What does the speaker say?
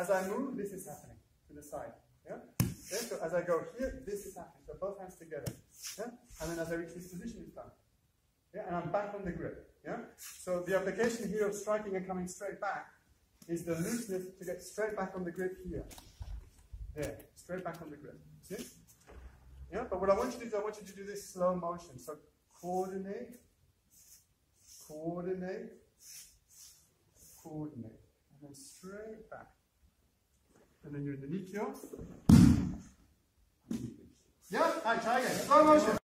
as I move, this is happening to the side. Yeah? Okay, so as I go here, this is happening. So both hands together. Yeah? And then as I reach this position, it's done. Yeah? And I'm back on the grip. Yeah? So the application here of striking and coming straight back is the looseness to get straight back on the grip here. There, straight back on the grip. See? Yeah, but what I want you to do, is I want you to do this slow motion. So coordinate, coordinate, coordinate, and then straight back. And then you're in the Nikyo. Yeah, right, try again. Slow motion.